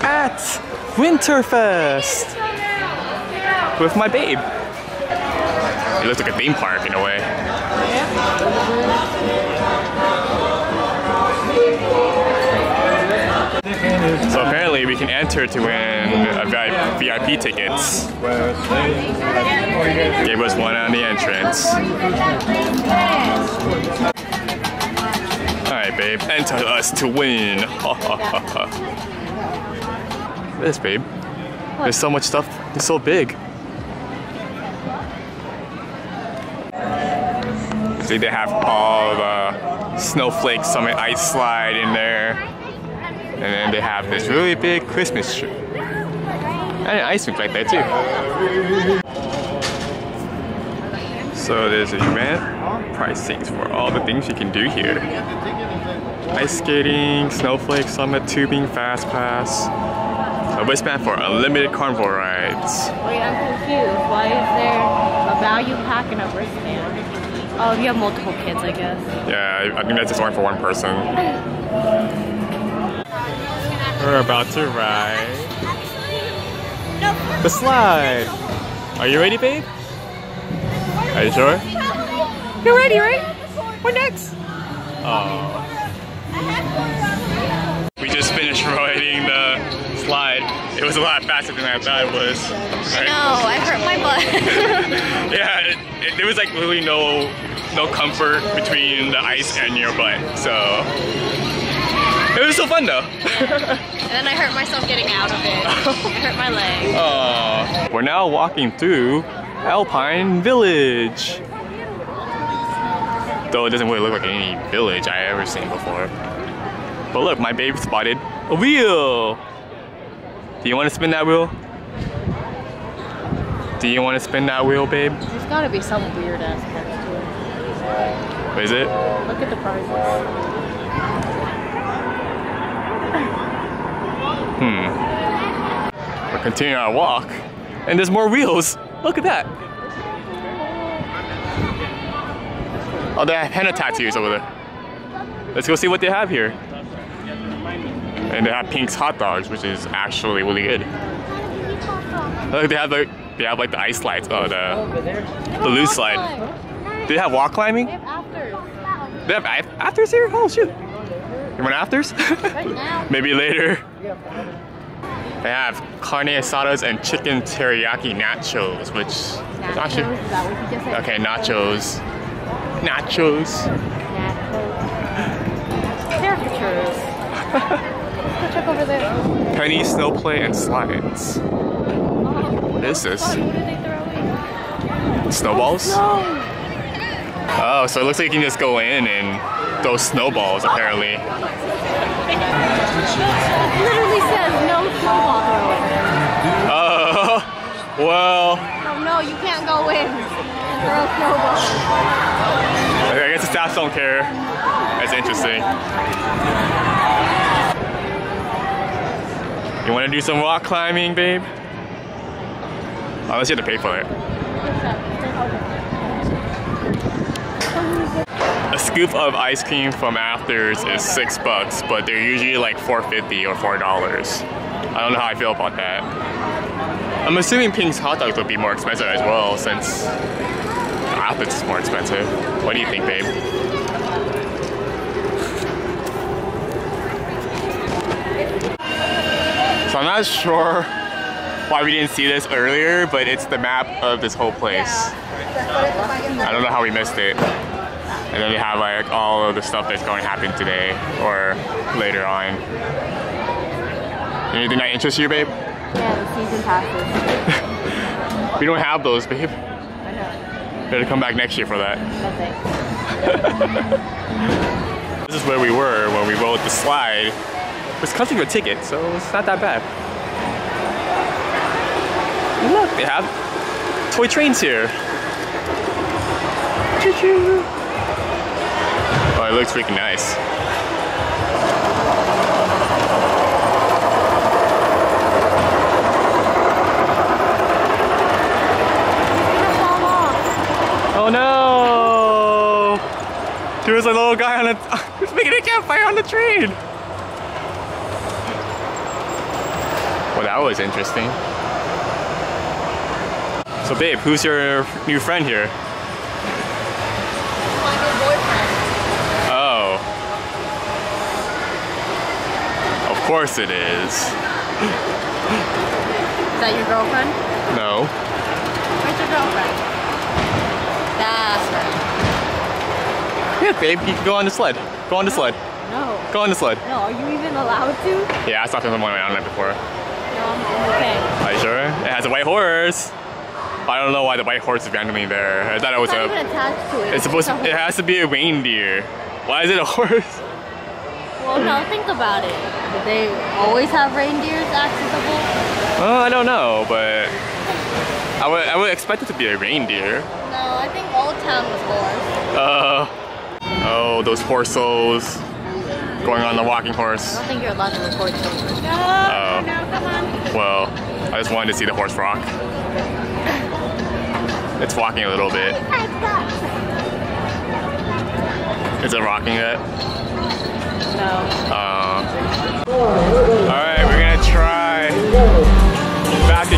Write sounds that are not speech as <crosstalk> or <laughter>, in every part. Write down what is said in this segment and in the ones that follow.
at Winterfest with my babe. It looks like a theme park in a way. So apparently we can enter to win a VIP tickets. Gave us one on the entrance. Alright babe, enter us to win. <laughs> this babe. There's so much stuff, it's so big. See they have all the Snowflake Summit ice slide in there. And then they have this really big Christmas tree. And an ice rink right there too. So there's event pricings for all the things you can do here. Ice skating, snowflake, summit, tubing, fast pass. A wristband for unlimited carnival rides. Wait, I'm confused. Why is there a value pack and a wristband? Oh, you have multiple kids, I guess. Yeah, I think that's just one for one person. We're about to ride the slide. Are you ready, babe? Are you sure? You're ready, right? What next? Oh. Was a lot faster than I thought it was. I know, I hurt my butt. <laughs> yeah, it, it, there was like really no no comfort between the ice and your butt. So it was so fun though. <laughs> and then I hurt myself getting out of it. I hurt my leg. Oh. We're now walking through Alpine Village. Though it doesn't really look like any village I ever seen before. But look, my babe spotted a wheel. Do you want to spin that wheel? Do you want to spin that wheel, babe? There's gotta be some weird ass parts to it. What is it? Look at the prizes. Hmm. We're continuing our walk, and there's more wheels. Look at that. Oh, they have henna tattoos over there. Let's go see what they have here. And they have Pink's hot dogs, which is actually really good. Look, they have like they have like the ice slides. Oh, the the loose slide. Do they have walk climbing? They have afters. They have af- afters here? Oh shoot. You want afters? Right. <laughs> Maybe later. They have carne asadas and chicken teriyaki nachos, which is Nachos, actually is that what you just said? okay. Nachos, nachos. Nachos. Caricatures. <laughs> Check over there. Penny snow play and slides. What is this? Oh, what are they throwing? Snowballs? Oh, oh, so it looks like you can just go in and throw snowballs apparently. literally says no snowball throwing. Oh, well, Oh no, you can't go in and throw snowballs. I guess the staff don't care. That's interesting. You want to do some rock climbing, babe? Unless you have to pay for it. A scoop of ice cream from Afters is six bucks, but they're usually like 4.50 or four dollars. I don't know how I feel about that. I'm assuming Pink's hot dogs would be more expensive as well, since Afters is more expensive. What do you think, babe? So I'm not sure why we didn't see this earlier, but it's the map of this whole place. I don't know how we missed it. And then they have like all of the stuff that's going to happen today or later on. Anything that interests you, babe? Yeah, the season passes. <laughs> We don't have those, babe. I know. Better come back next year for that. Nothing. <laughs> This is where we were when we rode the slide. It's costing you a ticket, so it's not that bad. Look, they have toy trains here. Choo-choo. Oh, it looks freaking nice. Oh no! There was a little guy on a <laughs> making a campfire on the train. That was interesting. So babe, who's your new friend here? My new boyfriend. Oh. Of course it is. Is that your girlfriend? No. Where's your girlfriend? That's right. Yeah, babe, you can go on the sled. Go on the sled. No. Go on the sled. No, are you even allowed to? Yeah, I saw on it before. No, I'm, I'm okay. Are you sure? It has a white horse. I don't know why the white horse is randomly there. I thought it was a. even attached to it. It's supposed. To, it has to be a reindeer. Why is it a <laughs> horse? Well, now think about it. Do they always have reindeers accessible? Well, I don't know, but I would. I would expect it to be a reindeer. No, I think Old Town was horse. Uh. Oh, those horse souls going on the walking horse. I don't think you're allowed to record children. No, Oh. no, come on. Well, I just wanted to see the horse rock. It's walking a little bit. Is it rocking yet? No. Uh, Alright, we're gonna try back the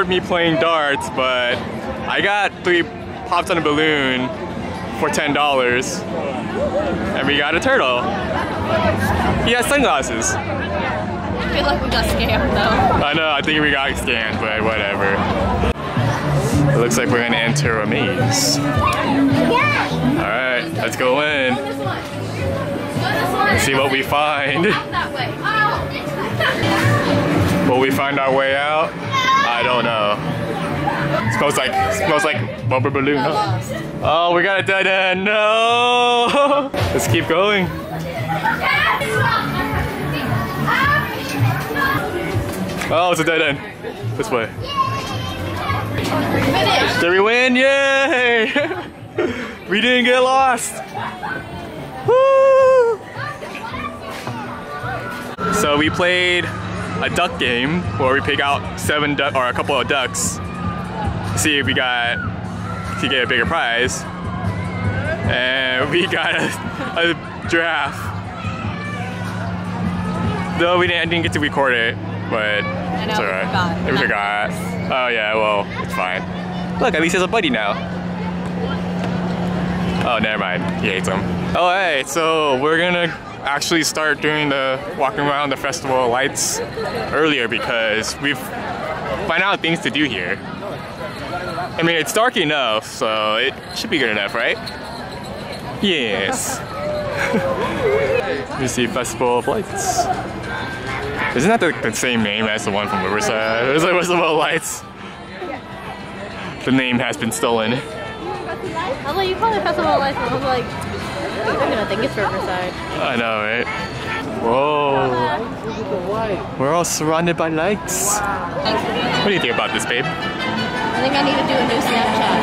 record me playing darts, but I got three pops on a balloon for ten dollars, and we got a turtle. He has sunglasses. I feel like we got scammed though. I know. I think we got scanned, but whatever. It looks like we're gonna enter a maze. All right, let's go in. Let's See what we find. Will we find our way out? I don't know. It Smells like it smells like rubber balloon. Huh? Oh, we got a dead end. No. <laughs> Let's keep going. Oh, it's a dead end. This way. Did we win? Yay! <laughs> we didn't get lost. Woo! So we played a duck game where we pick out seven duck or a couple of ducks. See if we got to get a bigger prize. And we got a, a giraffe. Though we didn't, I didn't get to record it, but know, it's we alright. forgot. We forgot. Oh yeah, well, it's fine. Look, at least there's a buddy now. Oh, never mind. He hates him. Oh, hey, so we're gonna actually start doing the walking around the festival lights earlier because we've find out things to do here. I mean, it's dark enough, so it should be good enough, right? Yes. <laughs> you see Festival of Lights. Isn't that the, the same name as the one from Riverside? Like Festival of Lights. The name has been stolen. I was you call it Festival of Lights, I was like, they're gonna think it's Riverside. I know, right? Whoa. We're all surrounded by lights. What do you think about this, babe? I think I need to do a new Snapchat.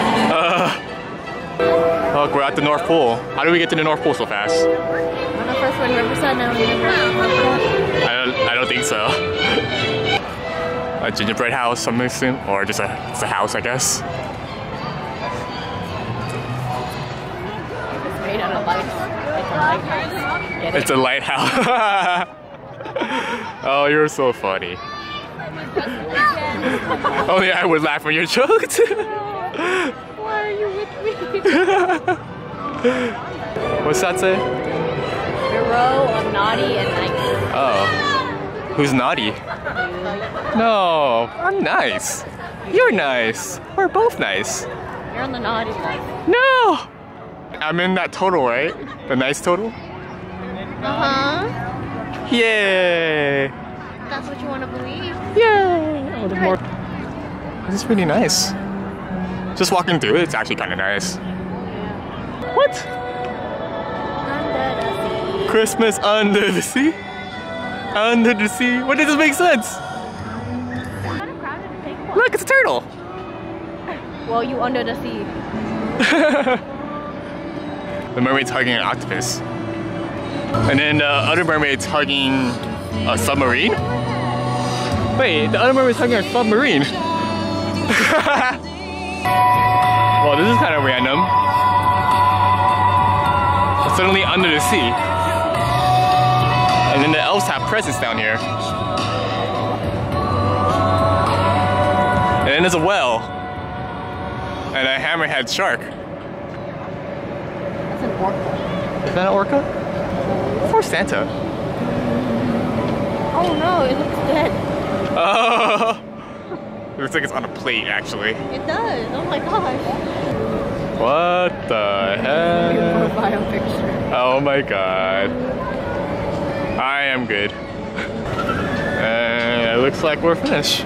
Uh, look, we're at the North Pole. How do we get to the North Pole so fast? I'm the first one Riverside now. I don't, I don't think so. <laughs> a gingerbread house, assuming, or just a, it's a house, I guess. Made out of lights. It's a lighthouse. Get it? It's a lighthouse. oh, you're so funny. <laughs> Oh, Only I would laugh when you're choked. <laughs> Why are you with me? <laughs> What's that say? Bureau of Naughty and Nice. Oh. Who's naughty? No, I'm nice. You're nice. We're both nice. You're on the naughty list. No! I'm in that total, right? The nice total? Uh-huh. Yay! That's what you want to believe. Yay! Oh, more. This is really nice. Just walking through it, it's actually kind of nice. What? Under the sea. Christmas under the sea? Under the sea? What does this make sense? Kind of crowded to take one. Look, it's a turtle. Well, you under the sea. <laughs> the mermaid's hugging an octopus. And then the other mermaid's hugging a submarine? Wait, the other mermaid's hugging a submarine. <laughs> well, this is kind of random. Suddenly under the sea. And then the elves have presents down here. And then there's a well. And a hammerhead shark. An orca. Is that an orca? For Santa. Oh no, it looks dead. Oh. <laughs> It looks like it's on a plate, actually. It does. Oh my gosh. What the heck? Profile picture. Oh my god. I am good. And it looks like we're finished.